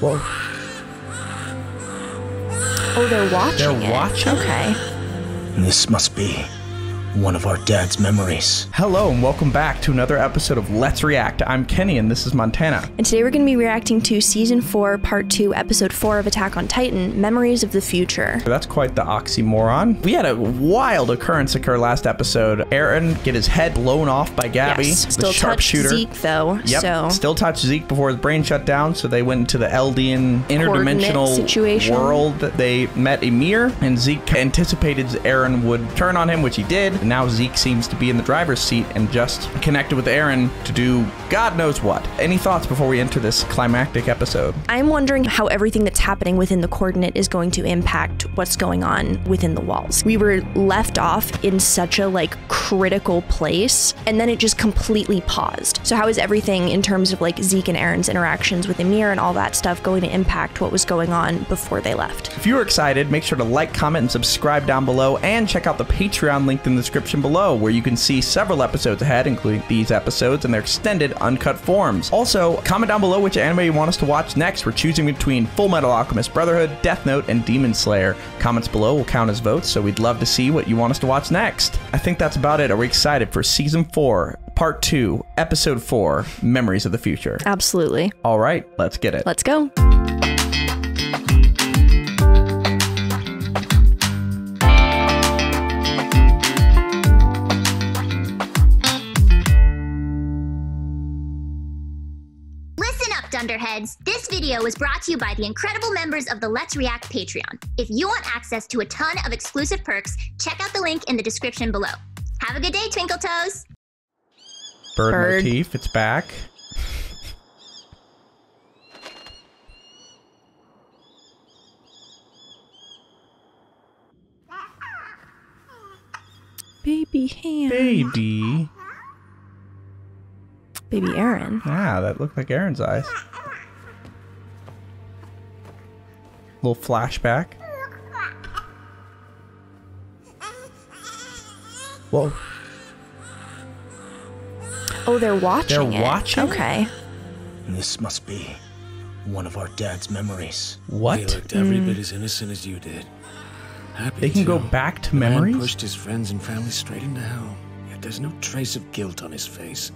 Whoa. Oh, they're watching They're it. watching? Okay. This must be one of our dad's memories. Hello and welcome back to another episode of Letts React. I'm Kenny and this is Montana. And today we're going to be reacting to season 4, part 2, episode 4 of Attack on Titan, Memories of the Future. That's quite the oxymoron. We had a wild occurrence occur last episode. Eren get his head blown off by Gabi, yes, the still touched sharpshooter. Zeke though. Yep. So Still touched Zeke before his brain shut down, so they went into the Eldian interdimensional situation. world. That they met Ymir, and Zeke anticipated Eren would turn on him, which he did. Now Zeke seems to be in the driver's seat and just connected with Eren to do God knows what. Any thoughts before we enter this climactic episode? I'm wondering how everything that's happening within the coordinate is going to impact what's going on within the walls. We were left off in such a like critical place and then it just completely paused. So how is everything in terms of like Zeke and Eren's interactions with Ymir and all that stuff going to impact what was going on before they left? If you are excited, make sure to like, comment, and subscribe down below, and check out the Patreon linked in the description below, where you can see several episodes ahead, including these episodes and their extended uncut forms. Also, comment down below which anime you want us to watch next. We're choosing between Full Metal Alchemist Brotherhood, Death Note, and Demon Slayer. Comments below will count as votes, so we'd love to see what you want us to watch next. I think that's about it. Are we excited for season four, part two, episode four, Memories of the Future? Absolutely. All right, let's get it. Let's go. Listen up, Dunderheads! This video was brought to you by the incredible members of the Letts React Patreon. If you want access to a ton of exclusive perks, check out the link in the description below. Have a good day, Twinkle Toes! Bird, Bird. motif, it's back. Baby hand. Baby. Baby Eren. Ah, that looked like Eren's eyes. Little flashback. Whoa. Oh, they're watching They're it. watching? Okay. This must be one of our dad's memories. What? He What? looked every mm. bit as innocent as you did. Happy They can go back to The man pushed his friends and family straight into hell. Yet there's no trace of guilt on his face.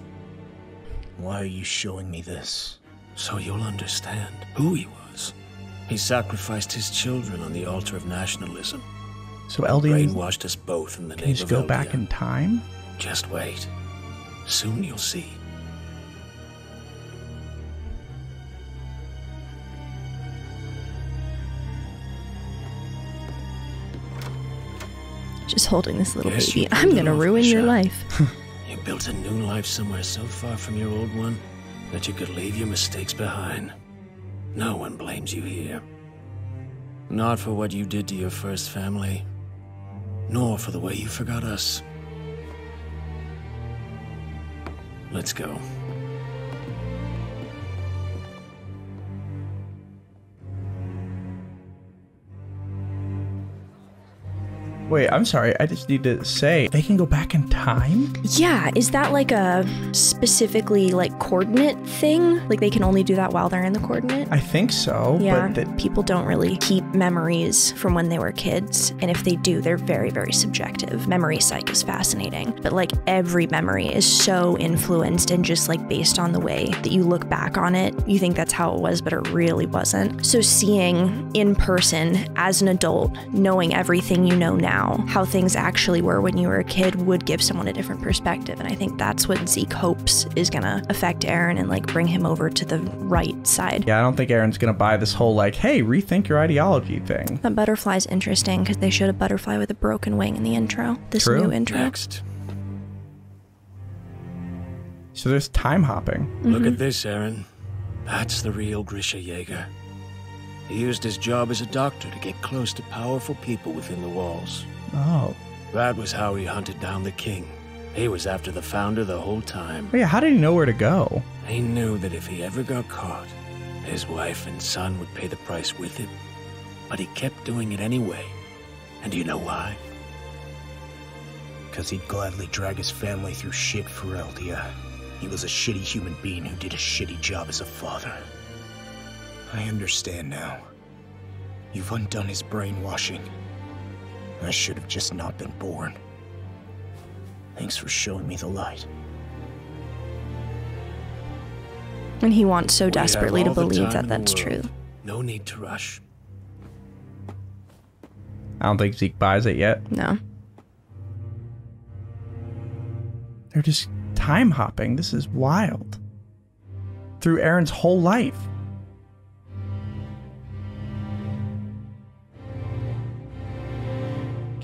Why are you showing me this? So you'll understand who he was. He sacrificed his children on the altar of nationalism. So Eldian Brainwashed us both in the can name just of go back in time? Just wait. Soon you'll see. Just holding this little Yes, baby. I'm gonna ruin your Michelle. life. You built a new life somewhere so far from your old one that you could leave your mistakes behind. No one blames you here. Not for what you did to your first family, nor for the way you forgot us. Let's go. Wait, I'm sorry. I just need to say they can go back in time? Yeah, is that like a specifically like coordinate thing? Like they can only do that while they're in the coordinate? I think so. yeah, But that people don't really keep memories from when they were kids, and if they do, they're very, very subjective. Memory psych is fascinating, but like every memory is so influenced and just like based on the way that you look back on it, you think that's how it was, but it really wasn't. So seeing in person as an adult, knowing everything you know now, how things actually were when you were a kid would give someone a different perspective, and I think that's what Zeke hopes is gonna affect Eren and like bring him over to the right side. yeah, I don't think Eren's gonna buy this whole like, hey, rethink your ideology thing. That butterfly's interesting because they showed a butterfly with a broken wing in the intro. This True. new intro. Next. So there's time hopping. Look Mm-hmm. at this, Eren. That's the real Grisha Jaeger. He used his job as a doctor to get close to powerful people within the walls. Oh. That was how he hunted down the king. He was after the founder the whole time. But yeah, how did he know where to go? He knew that if he ever got caught, his wife and son would pay the price with him. But he kept doing it anyway. And do you know why? Because he'd gladly drag his family through shit for Eldia. He was a shitty human being who did a shitty job as a father. I understand now. You've undone his brainwashing. I should have just not been born. Thanks for showing me the light. And he wants so We desperately to believe that in the that's true. No need to rush. I don't think Zeke buys it yet. No. They're just time hopping. This is wild. Through Eren's whole life.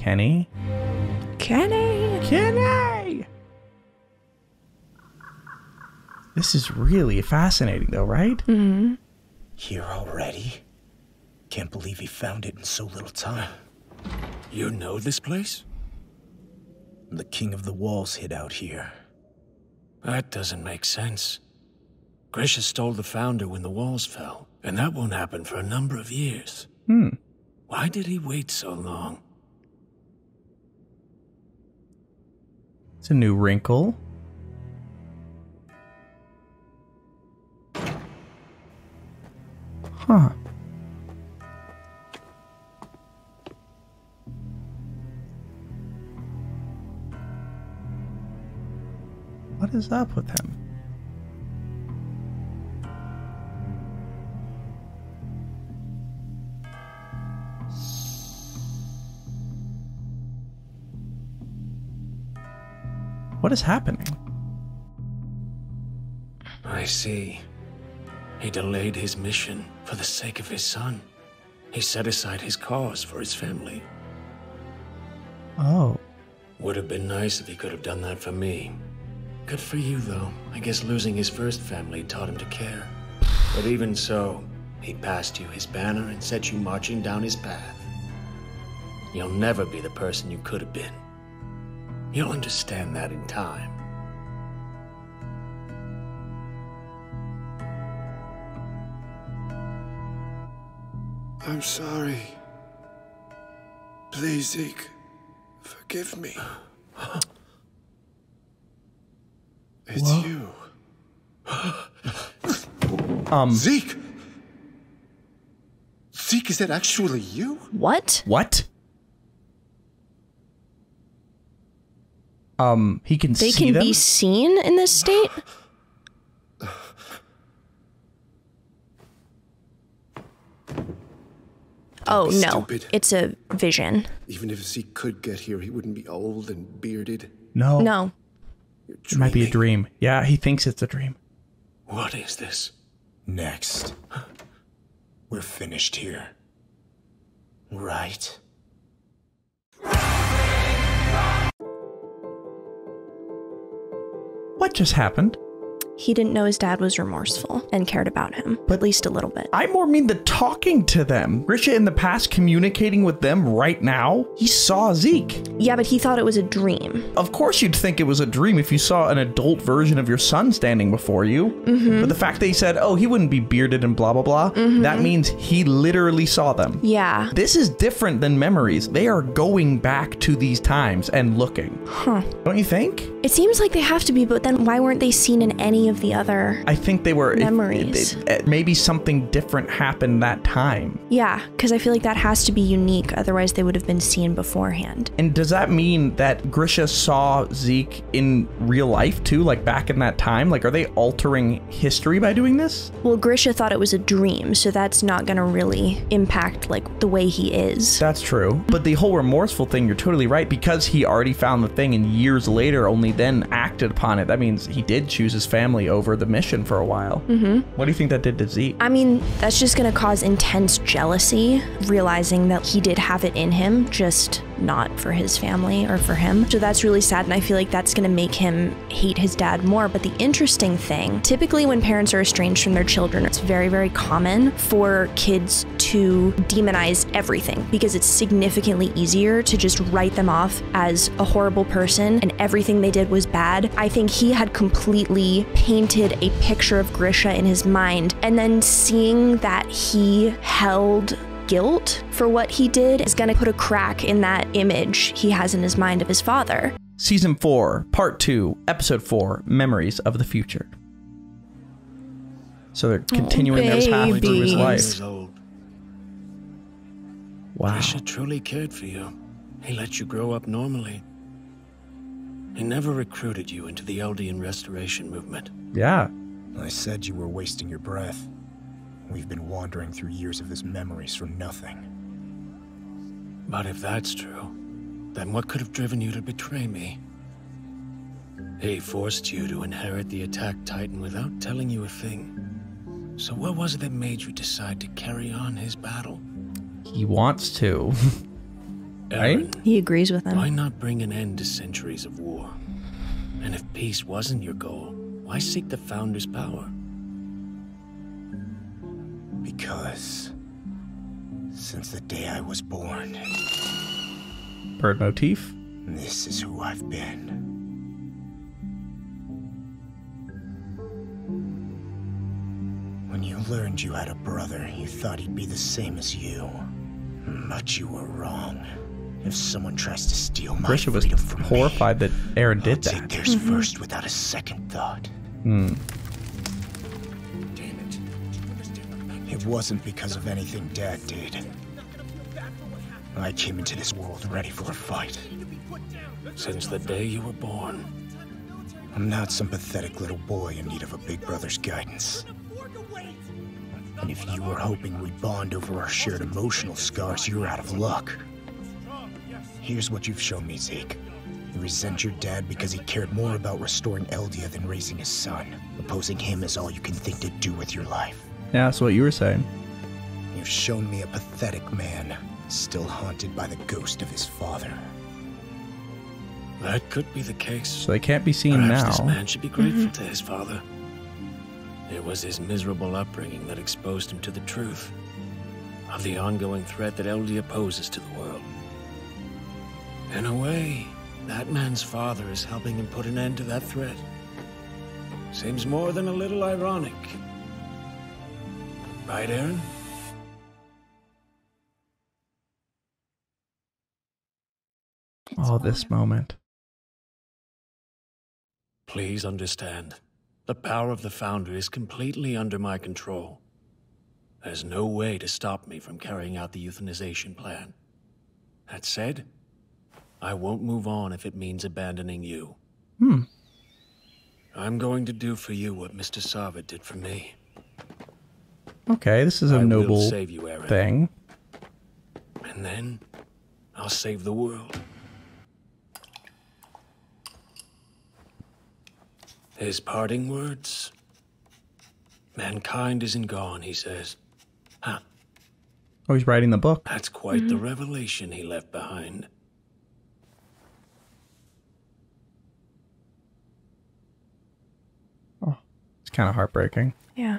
Kenny? Kenny. Kenny! This is really fascinating, though, right? Here already? Can't believe he found it in so little time. You know this place? The King of the Walls hid out here. That doesn't make sense. Grisha stole the founder when the walls fell, and that won't happen for a number of years. Hmm. Why did he wait so long? It's a new wrinkle. Huh. What is up with him? What is happening? I see. He delayed his mission for the sake of his son. He set aside his cause for his family. Oh. Would have been nice if he could have done that for me. Good for you, though. I guess losing his first family taught him to care. But even so, he passed you his banner and set you marching down his path. You'll never be the person you could have been. You'll understand that in time. I'm sorry. Please, Zeke, forgive me. It's you. Um, Zeke! Zeke, is that actually you? What? what? Um, he can They see can them? be seen in this state? Oh no, stupid. it's a vision. Even if Zeke could get here, he wouldn't be old and bearded. no. No, It might be a dream. Yeah, he thinks it's a dream. What is this? Next. We're finished here. Right? What just happened? He didn't know his dad was remorseful and cared about him, at least a little bit. I more mean the talking to them. Grisha in the past communicating with them right now. He saw Zeke. Yeah, but he thought it was a dream. Of course, you'd think it was a dream if you saw an adult version of your son standing before you. Mm-hmm. But the fact that he said, oh, he wouldn't be bearded and blah, blah, blah, mm-hmm. that means he literally saw them. Yeah. This is different than memories. They are going back to these times and looking. Huh. Don't you think? It seems like they have to be, but then why weren't they seen in any of the other? I think they were. Memories. it- it- maybe something different happened that time. Yeah, because I feel like that has to be unique, otherwise, they would have been seen beforehand. And does that mean that Grisha saw Zeke in real life too, like back in that time? Like, are they altering history by doing this? Well, Grisha thought it was a dream, so that's not gonna really impact like the way he is. That's true. But the whole remorseful thing, you're totally right. Because he already found the thing and years later only then acted upon it, that means he did choose his family over the mission for a while. Mm-hmm. What do you think that did to Zeke? I mean, that's just gonna cause intense jealousy, realizing that he did have it in him, just not for his family or for him. So that's really sad, and I feel like that's gonna make him hate his dad more. But the interesting thing typically, when parents are estranged from their children, it's very, very common for kids to demonize everything because it's significantly easier to just write them off as a horrible person and everything they did was bad. I think he had completely painted a picture of Grisha in his mind, and then seeing that he held guilt for what he did is going to put a crack in that image he has in his mind of his father. Season 4, Part 2, Episode 4 Memories of the Future. So they're oh, continuing their path through his life. Years old. Wow. Grisha truly cared for you. He let you grow up normally. He never recruited you into the Eldian restoration movement. Yeah. I said you were wasting your breath. We've been wandering through years of his memories for nothing. But if that's true, then what could have driven you to betray me? He forced you to inherit the attack titan without telling you a thing. So what was it that made you decide to carry on his battle? He wants to. Right? He agrees with him. Why not bring an end to centuries of war? And if peace wasn't your goal, why seek the Founder's power? Because. Since the day I was born, Bird motif. this is who I've been. When you learned you had a brother, you thought he'd be the same as you. But you were wrong. If someone tries to steal my Grisha was horrified that Eren me, did I'll that. take theirs first without a second thought. Hmm. Wasn't because of anything Dad did. I came into this world ready for a fight. Since the day you were born, I'm not some pathetic little boy in need of a big brother's guidance. And if you were hoping we'd bond over our shared emotional scars, you're out of luck. Here's what you've shown me, Zeke. You resent your dad because he cared more about restoring Eldia than raising his son. Opposing him is all you can think to do with your life. Yeah, that's what you were saying. You've shown me a pathetic man, still haunted by the ghost of his father. that could be the case. So they can't be seen Perhaps now. this man should be grateful mm-hmm. to his father. It was his miserable upbringing that exposed him to the truth of the ongoing threat that Eldia poses to the world. In a way, that man's father is helping him put an end to that threat. Seems more than a little ironic. Right, Eren? Oh, this moment. Please understand. The power of the Founder is completely under my control. There's no way to stop me from carrying out the euthanization plan. That said, I won't move on if it means abandoning you. Hmm. I'm going to do for you what Mr. Ksaver did for me. Okay, this is a I noble save you, Eren. thing. And then, I'll save the world. His parting words? Mankind isn't gone, he says. Huh, Oh, he's writing the book. that's quite the mm-hmm. revelation he left behind. Oh, It's kind of heartbreaking. Yeah.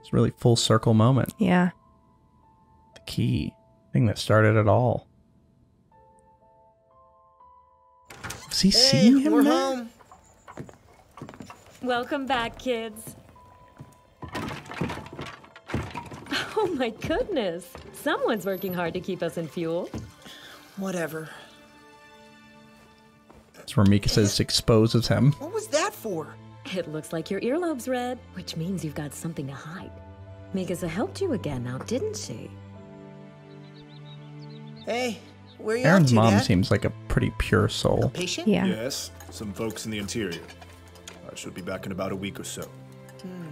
It's a really full circle moment. Yeah. The key thing that started it all. Was he seeing him we're there? home. Welcome back, kids. Oh my goodness. Someone's working hard to keep us in fuel. Whatever. That's where Mikasa exposes him. What was that for? It looks like your earlobe's red, which means you've got something to hide. Mikasa helped you again now, didn't she? Hey, where are you Eren's mom Dad? seems like a pretty pure A soul. patient? Yeah. Yes, some folks in the interior. I should be back in about a week or so. Hmm.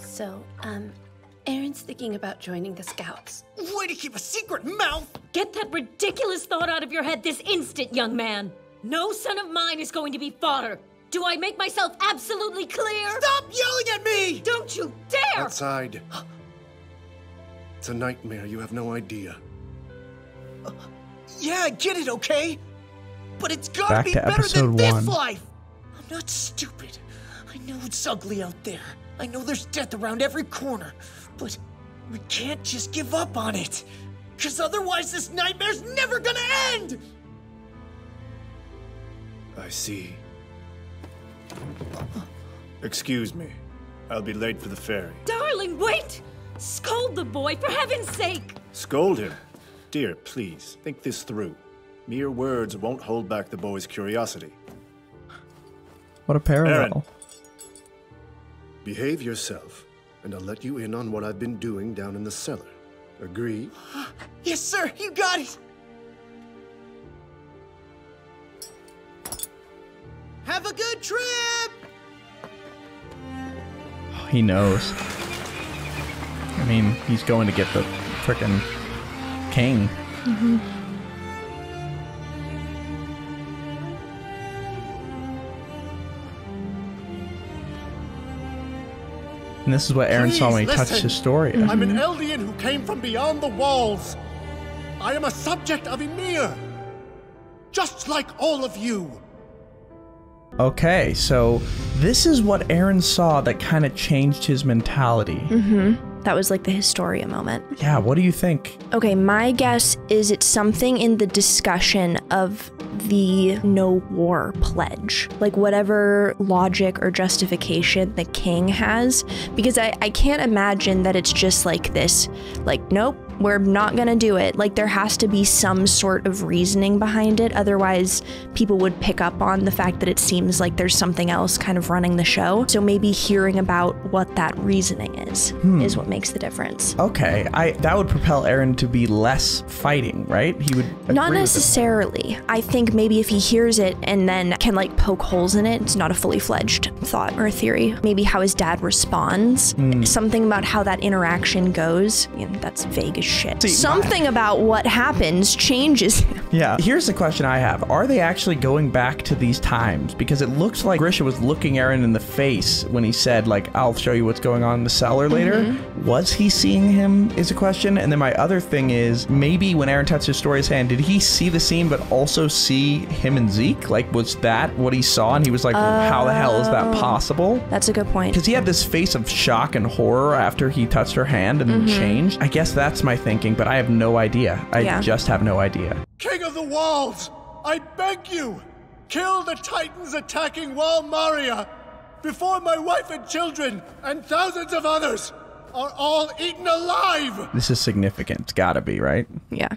So, um, Eren's thinking about joining the Scouts. Way to keep a secret, mouth! Get that ridiculous thought out of your head this instant, young man. No son of mine is going to be fodder. Do I make myself absolutely clear? Stop yelling at me! Don't you dare! Outside. It's a nightmare. You have no idea. Uh, yeah, I get it, okay? But it's gotta Back be to better episode than this one. life! I'm not stupid. I know it's ugly out there. I know there's death around every corner. But we can't just give up on it. Because otherwise, this nightmare's never gonna end! I see. Excuse me. I'll be late for the ferry. Darling, wait! Scold the boy, for heaven's sake! Scold him. Dear, please, think this through. Mere words won't hold back the boy's curiosity. What a parallel. Eren. Behave yourself, and I'll let you in on what I've been doing down in the cellar. Agree? Yes, sir, you got it! Have a good trip! He knows. I mean, he's going to get the frickin' king. Mm-hmm. And this is what Eren saw when he Please touched listen. Historia. I'm an mm-hmm. Eldian who came from beyond the walls. I am a subject of Ymir. Just like all of you. Okay, so this is what Eren saw that kind of changed his mentality. Mm-hmm. That was like the Historia moment. Yeah, what do you think? Okay, my guess is it's something in the discussion of the no war pledge. Like whatever logic or justification the king has. Because I, I can't imagine that it's just like this, like, nope, we're not gonna do it. Like there has to be some sort of reasoning behind it. Otherwise, people would pick up on the fact that it seems like there's something else kind of running the show. So maybe hearing about what that reasoning is Hmm. is what makes the difference. Okay, I that would propel Eren to be less fighting, right? He would Not necessarily. I think maybe if he hears it and then can like poke holes in it, it's not a fully fledged thought or theory. Maybe how his dad responds, Hmm. something about how that interaction goes. You know, that's vague as shit. See, something about what happens changes. Yeah. Here's the question I have. Are they actually going back to these times? Because it looks like Grisha was looking Eren in the face when he said, like, I'll show you what's going on in the cellar later. Mhm. Was he seeing him is a question. And then my other thing is maybe when Eren touched Historia's hand, did he see the scene but also see him and Zeke? Like, was that what he saw? And he was like, how the hell is that Oh. possible? That's a good point. Because he had this face of shock and horror after he touched her hand and Mhm. changed. I guess that's my thinking, but I have no idea. I Yeah. just have no idea. King of the Walls, I beg you, kill the Titans attacking Wall Maria before my wife and children and thousands of others are all eaten alive. This is significant. It's gotta be, right? Yeah.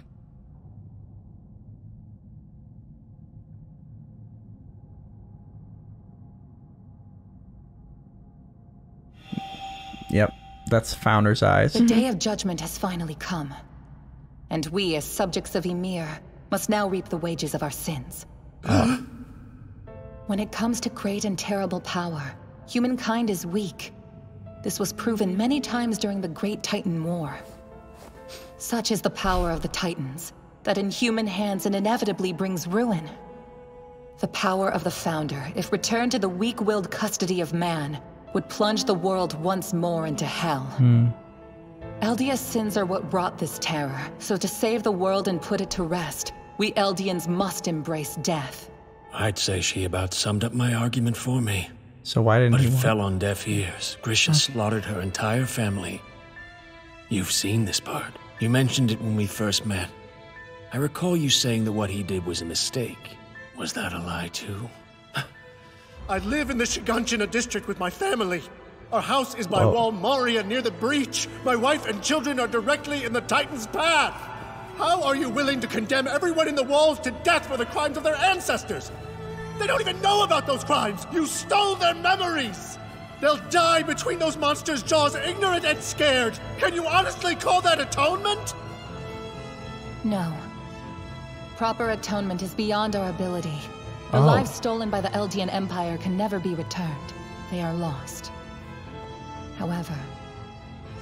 Yep. That's Founder's eyes. The day of judgment has finally come. And we, as subjects of Ymir, must now reap the wages of our sins. Uh. When it comes to great and terrible power, humankind is weak. This was proven many times during the Great Titan War. Such is the power of the Titans, that in human hands it inevitably brings ruin. The power of the Founder, if returned to the weak-willed custody of man, would plunge the world once more into hell. Hmm. Eldia's sins are what brought this terror, so to save the world and put it to rest, we Eldians must embrace death. I'd say she about summed up my argument for me. So why didn't But he it fell on deaf ears. Grisha Huh? slaughtered her entire family. You've seen this part. You mentioned it when we first met. I recall you saying that what he did was a mistake. Was that a lie too? I live in the Shiganshina district with my family. Our house is by Whoa. Wall Maria near the breach. My wife and children are directly in the Titan's path. How are you willing to condemn everyone in the walls to death for the crimes of their ancestors? They don't even know about those crimes. You stole their memories. They'll die between those monsters' jaws, ignorant and scared. Can you honestly call that atonement? No. Proper atonement is beyond our ability. The Oh. lives stolen by the Eldian Empire can never be returned. They are lost. However,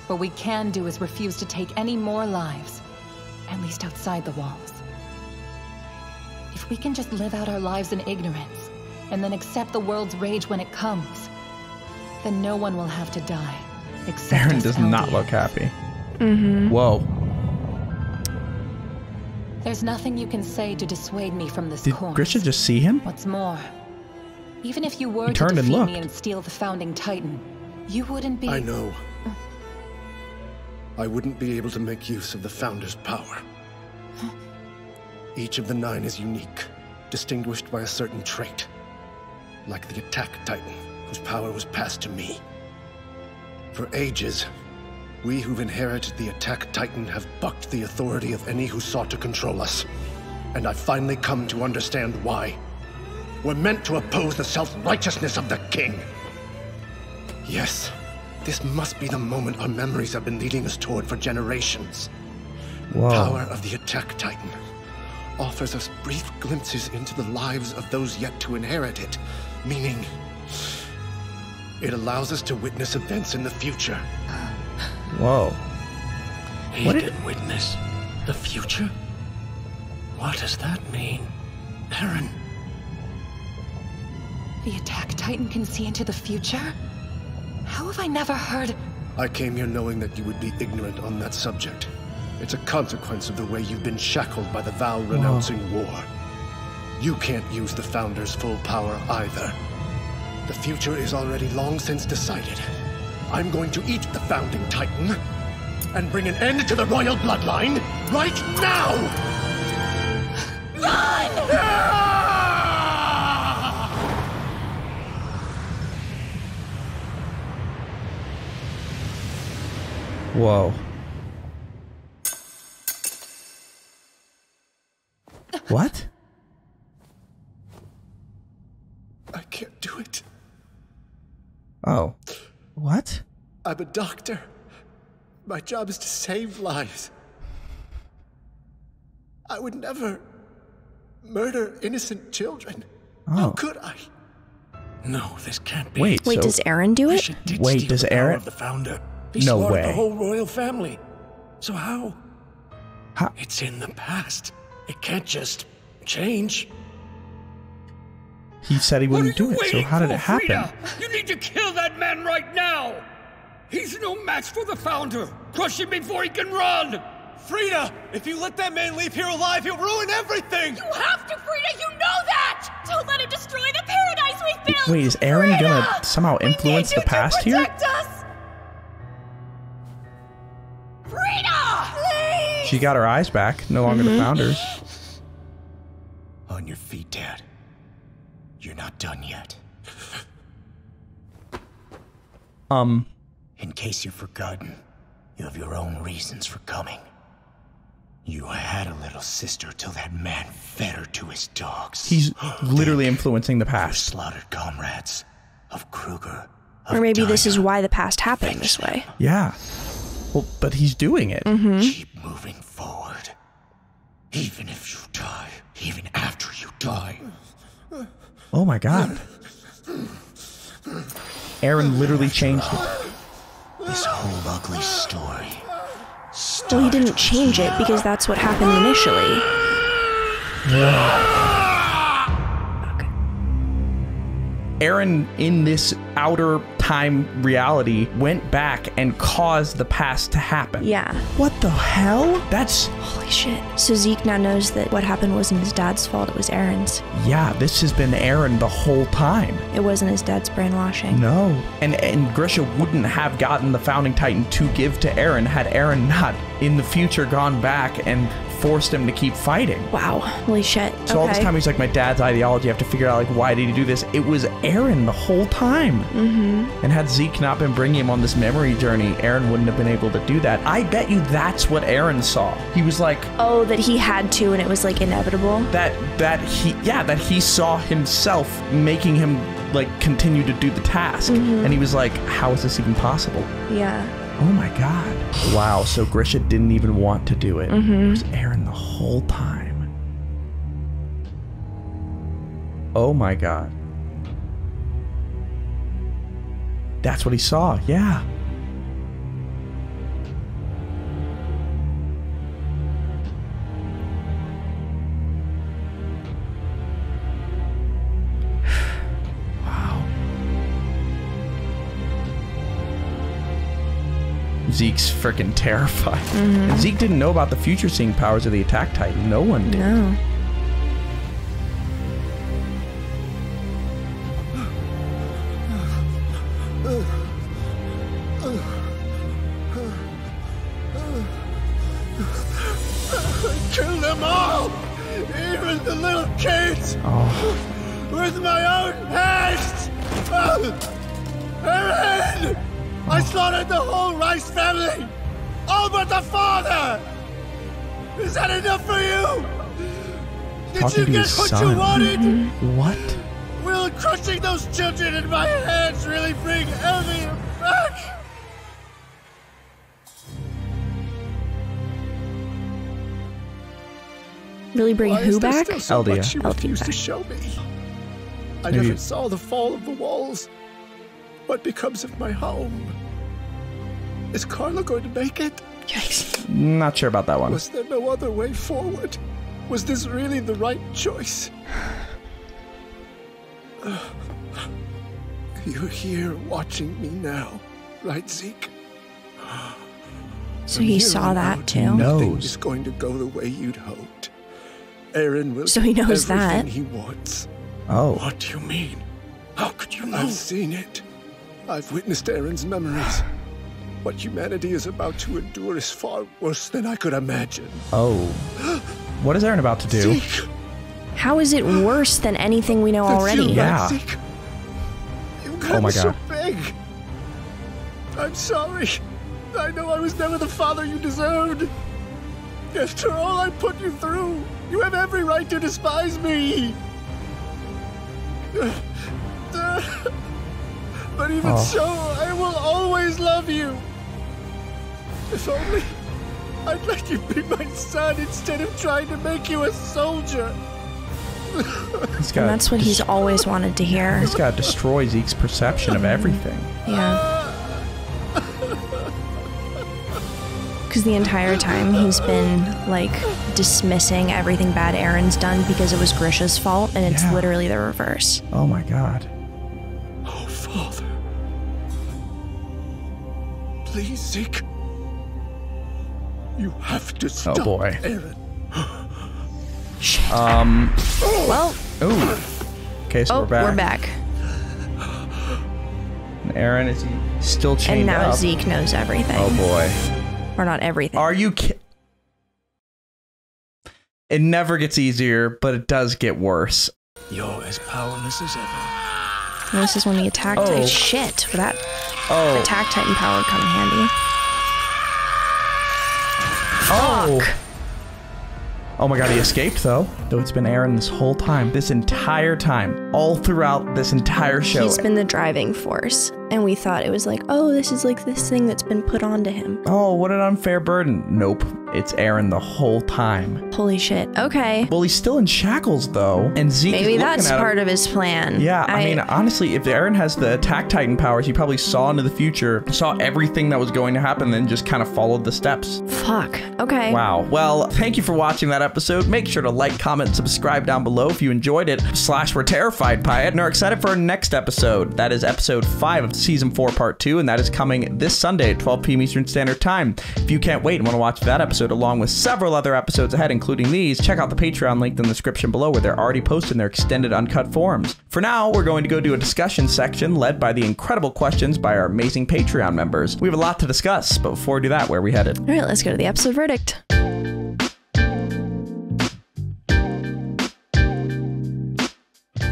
what we can do is refuse to take any more lives, at least outside the walls. If we can just live out our lives in ignorance, and then accept the world's rage when it comes, then no one will have to die. Except Eren us does not look happy. Mhm. Whoa. There's nothing you can say to dissuade me from this Did course. Grisha just see him? What's more, even if you were He to turned and defeat me and steal the founding titan, you wouldn't be. I know. I wouldn't be able to make use of the Founder's power. Each of the nine is unique, distinguished by a certain trait. Like the Attack Titan, whose power was passed to me. For ages, we who've inherited the Attack Titan have bucked the authority of any who sought to control us. And I've finally come to understand why. We're meant to oppose the self-righteousness of the king. Yes, this must be the moment our memories have been leading us toward for generations. Whoa. The power of the Attack Titan offers us brief glimpses into the lives of those yet to inherit it, meaning it allows us to witness events in the future. Whoa. He What did- can witness the future? What does that mean? Eren, The attack titan can see into the future? How have I never heard? I came here knowing that you would be ignorant on that subject. It's a consequence of the way you've been shackled by the vow renouncing war. You can't use the Founder's full power either. The future is already long since decided. I'm going to eat the Founding Titan and bring an end to the royal bloodline right now! Whoa. I'm a doctor. My job is to save lives. I would never murder innocent children. How Oh. could I? no, this can't be. Wait, Wait, so does Eren do it? Wait, does the Eren- of the founder? He No way. the whole royal family. So how? How- It's in the past. It can't just change. he said he wouldn't do it, so how did it happen? Frida? You need to kill that man right now! He's no match for the Founder! Crush him before he can run! Frida, if you let that man leave here alive, he'll ruin everything! You have to, Frida! You know that! Don't let him destroy the paradise we've built! Wait, is Eren Frida! gonna somehow influence the past here? us! Frida! Please! She got her eyes back, no longer the founders. On your feet, Dad. You're not done yet. Um, In case you've forgotten, you have your own reasons for coming. You had a little sister till that man fed her to his dogs. he's literally influencing the Your past. slaughtered comrades of Kruger. Of Or maybe this is why the past happened this way. Yeah. Well, but he's doing it. Mm-hmm. Keep moving forward. Even if you die, even after you die. Oh my god. Eren literally changed it. This whole ugly story. Well, he didn't change it because that's what happened initially. Eren, in this outer time reality, went back and caused the past to happen. Yeah. What the hell? That's Holy shit. So Zeke now knows that what happened wasn't his dad's fault, it was Eren's. yeah. This has been Eren the whole time. It wasn't his dad's brainwashing. No, and and Grisha wouldn't have gotten the founding titan to give to Eren had Eren not in the future gone back and forced him to keep fighting. Wow. Holy shit. So all this Okay. time he's like, my dad's ideology. I have to figure out like why did he do this? It was Eren the whole time. Mm-hmm. And had Zeke not been bringing him on this memory journey, Eren wouldn't have been able to do that. I bet you that's what Eren saw. He was like Oh, that he had to and it was like inevitable? that that he yeah that he saw himself making him like continue to do the task, and he was like, how is this even possible? Yeah. Oh my god. Wow, so Grisha didn't even want to do it. Mm-hmm. It was Eren the whole time. Oh my god. That's what he saw, yeah. Zeke's freaking terrified. And mm-hmm. Zeke didn't know about the future seeing powers of the Attack Titan. No one did. No. Kill them all! Even the little kids! Oh, With my own hands! Eren! I slaughtered the whole Reiss family! All but the father! Is that enough for you? Did Talking you get what son. you wanted? What? Will crushing those children in my hands really bring Eldia back? Really bring Why who is there back? still so Eldia. much you Eldia refuse to show me? I Maybe- never saw the fall of the walls. What becomes of my home? Is Carla going to make it? Yikes. Not sure about that one. Was there no other way forward? Was this really the right choice? You're here watching me now, right, Zeke? So From he saw that out, too. Nothing is going to go the way you'd hoped. Eren will So he get knows everything that. he wants. Oh. What do you mean? How could you know? I've oh. seen it. I've witnessed Eren's memories. What humanity is about to endure is far worse than I could imagine. Oh. What is Eren about to do? Zeke, How is it worse than anything we know that's already? you, Yeah. right, Zeke? You've Oh gotten my so God. big. I'm sorry. I know I was never the father you deserved. After all I put you through, you have every right to despise me. But even Oh. so, I will always love you. If only I'd let you be my son instead of trying to make you a soldier. He's got And that's what he's always wanted to hear. He's got to Zeke's perception of everything. Yeah. Because the entire time he's been like dismissing everything bad Eren's done because it was Grisha's fault, and it's Yeah. literally the reverse. Oh my god. Please, Zeke. You have to stop Oh, boy. Eren. Um. Well, Ooh. Okay, so oh, we're back. we're back. And Eren is he still chained And now up? Zeke knows everything. Oh boy. Or not everything. Are you ki- It never gets easier, but it does get worse. You're as powerless as ever. And this is when the attack Oh. titan. Shit. That Oh. attack titan power would come in handy. Oh. Oh my god, he escaped though. Though it's been Eren this whole time. This entire time. All throughout this entire show. He's been the driving force. And we thought it was like, oh, this is like this thing that's been put onto him. Oh, what an unfair burden. Nope. It's Eren the whole time. Holy shit. Okay. Well, he's still in shackles though. And Zeke Maybe that's part of his plan. Yeah, I, mean, honestly, if Eren has the attack titan powers, he probably saw into the future, saw everything that was going to happen, then just kind of followed the steps. Fuck. Okay. Wow. Well, thank you for watching that episode. Make sure to like, comment, subscribe down below if you enjoyed it. Slash, we're terrified by it and are excited for our next episode. That is episode five of season four, part two, and that is coming this Sunday at 12 p.m. Eastern Standard Time. If you can't wait and want to watch that episode along with several other episodes ahead, including these, check out the Patreon link in the description below where they're already posted in their extended uncut forms. For now, we're going to go do a discussion section led by the incredible questions by our amazing Patreon members. We have a lot to discuss, but before we do that, where are we headed? All right, let's go to the episode verdict.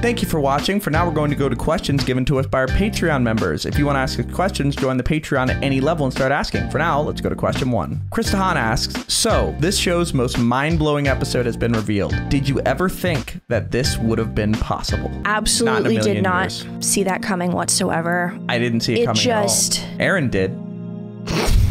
Thank you for watching. For now, we're going to go to questions given to us by our Patreon members. If you want to ask us questions, join the Patreon at any level and start asking. For now, let's go to question one. Krista Hahn asks So, this show's most mind blowing episode has been revealed. Did you ever think that this would have been possible? Absolutely did not years. see that coming whatsoever. I didn't see it, It coming just- at all. Eren did.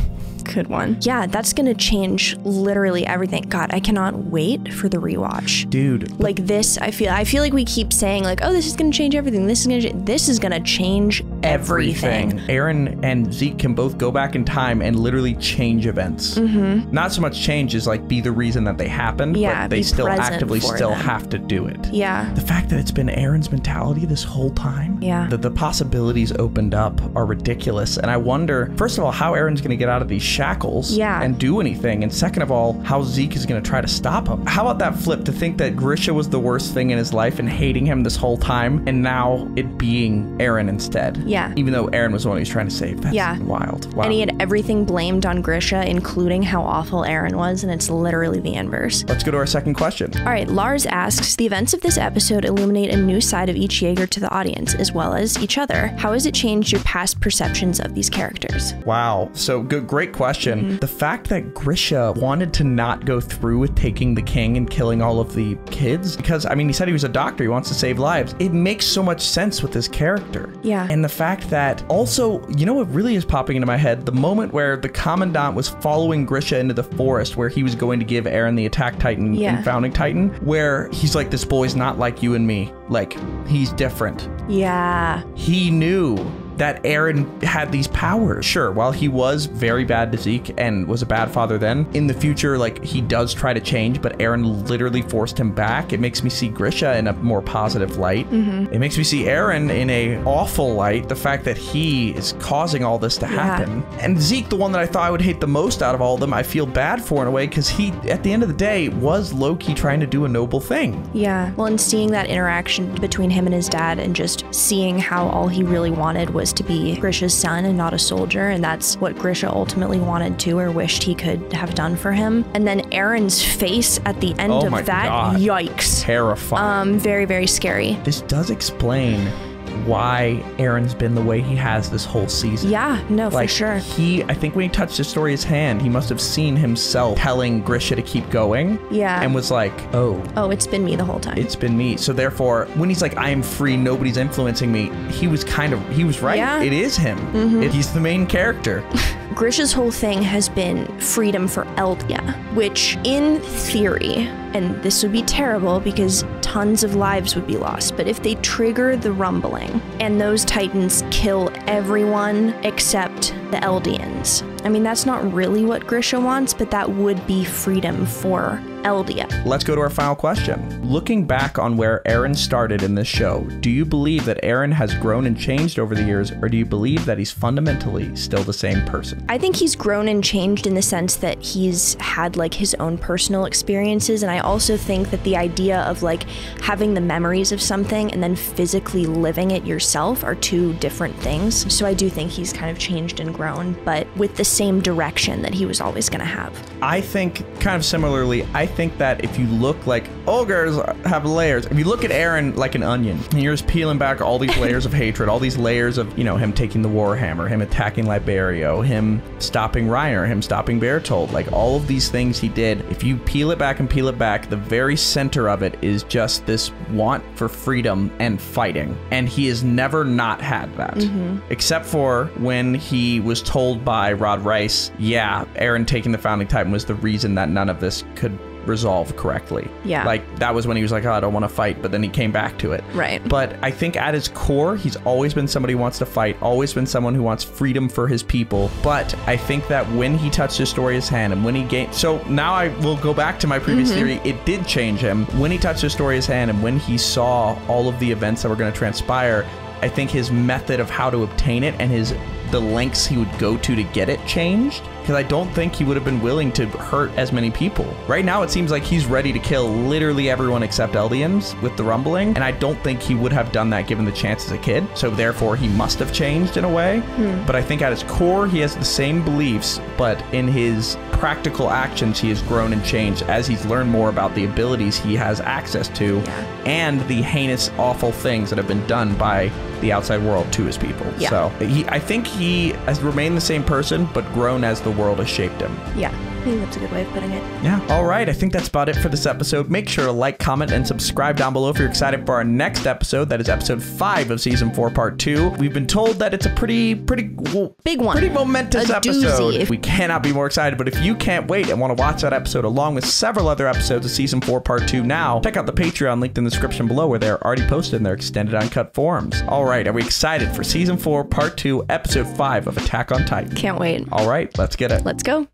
Good one. Yeah, that's gonna change literally everything. God, I cannot wait for the rewatch. Dude, Like this, I feel I feel like we keep saying like, oh, this is gonna change everything. This is gonna this is gonna change everything. Eren and Zeke can both go back in time and literally change events. Mm-hmm. Not so much change as like be the reason that they happened, Yeah, but they still actively still them. have to do it. Yeah. The fact that it's been Eren's mentality this whole time, Yeah. that the possibilities opened up are ridiculous. And I wonder, first of all, how Eren's going to get out of these shackles Yeah. and do anything. And second of all, how Zeke is going to try to stop him. How about that flip to think that Grisha was the worst thing in his life and hating him this whole time, and now it being Eren instead? Yeah. Even though Eren was the one he was trying to save. That's Yeah. wild. Wow. And he had everything blamed on Grisha, including how awful Eren was, and it's literally the inverse. Let's go to our second question. All right, Lars asks The events of this episode illuminate a new side of each Jaeger to the audience, as well as each other. How has it changed your past perceptions of these characters? Wow. So good, great question. Mm-hmm. The fact that Grisha wanted to not go through with taking the king and killing all of the kids, because I mean, he said he was a doctor, he wants to save lives. It makes so much sense with his character. Yeah. And the fact that also, you know what really is popping into my head? The moment where the commandant was following Grisha into the forest where he was going to give Eren the attack titan Yeah. and founding titan, where he's like, this boy's not like you and me. Like, he's different Yeah. he knew that Eren had these powers. Sure, while he was very bad to Zeke and was a bad father then, in the future, like he does try to change, but Eren literally forced him back. It makes me see Grisha in a more positive light. Mhm. It makes me see Eren in a awful light. The fact that he is causing all this to Yeah. happen. And Zeke, the one that I thought I would hate the most out of all of them, I feel bad for in a way because he, at the end of the day, was Loki trying to do a noble thing. Yeah. Well, and seeing that interaction between him and his dad, and just seeing how all he really wanted was to be Grisha's son and not a soldier, and that's what Grisha ultimately wanted to or wished he could have done for him. And then Eren's face at the end Oh of my that, God. yikes. Terrifying. Um, very, very scary. This does explain why Eren's been the way he has this whole season. Yeah, no, for like, sure. He, I think when he touched Historia's hand, he must have seen himself telling Grisha to keep going. Yeah. And was like, oh, Oh, it's been me the whole time. it's been me. So therefore, when he's like, I am free, nobody's influencing me, he was kind of, he was right. Yeah. It is him. Mhm. It- he's the main character. Grisha's whole thing has been freedom for Eldia, which, in theory, and this would be terrible because tons of lives would be lost, but if they trigger the rumbling and those titans kill everyone except the Eldians, I mean, that's not really what Grisha wants, but that would be freedom for Eldia. Let's go to our final question. Looking back on where Eren started in this show, do you believe that Eren has grown and changed over the years, or do you believe that he's fundamentally still the same person? I think he's grown and changed in the sense that he's had like his own personal experiences. And I also think that the idea of like having the memories of something and then physically living it yourself are two different things. So I do think he's kind of changed and grown, but with the same direction that he was always going to have. I think, kind of similarly, I think that if you look like ogres have layers, if you look at Eren like an onion, and you're just peeling back all these layers of hatred, all these layers of, you know, him taking the Warhammer, him attacking Liberio, him stopping Reiner, him stopping Bertholdt, like all of these things he did, if you peel it back and peel it back, the very center of it is just this want for freedom and fighting. And he has never not had that. Mhm. Except for when he was told by Rod Reiss, yeah, Eren taking the founding titan was the reason that none of this could resolve correctly. Yeah. Like that was when he was like, oh, I don't want to fight, but then he came back to it. Right. But I think at his core, he's always been somebody who wants to fight, always been someone who wants freedom for his people. But I think that when he touched Historia's hand and when he gained. So now I will go back to my previous Mhm. theory. It did change him. When he touched Historia's hand and when he saw all of the events that were going to transpire, I think his method of how to obtain it and his the lengths he would go to to get it changed because I don't think he would have been willing to hurt as many people. Right now, it seems like he's ready to kill literally everyone except Eldians with the rumbling, and I don't think he would have done that given the chance as a kid. So therefore, he must have changed in a way. Hmm. But I think at his core, he has the same beliefs, but in his practical actions, he has grown and changed as he's learned more about the abilities he has access to and the heinous, awful things that have been done by the outside world to his people. Yeah. So he, I think he has remained the same person, but grown as the world has shaped him. Yeah, I think that's a good way of putting it. Yeah. All right. I think that's about it for this episode. Make sure to like, comment, and subscribe down below if you're excited for our next episode. That is episode five of season four, part two. We've been told that it's a pretty, pretty well, big one, pretty momentous episode. We cannot be more excited. But if you can't wait and want to watch that episode along with several other episodes of season four, part two, now check out the Patreon linked in the description below, where they're already posted in their extended uncut forms. All right. Are we excited for season four, part two, episode five of Attack on Titan? Can't wait. All right. Let's get it. Let's go.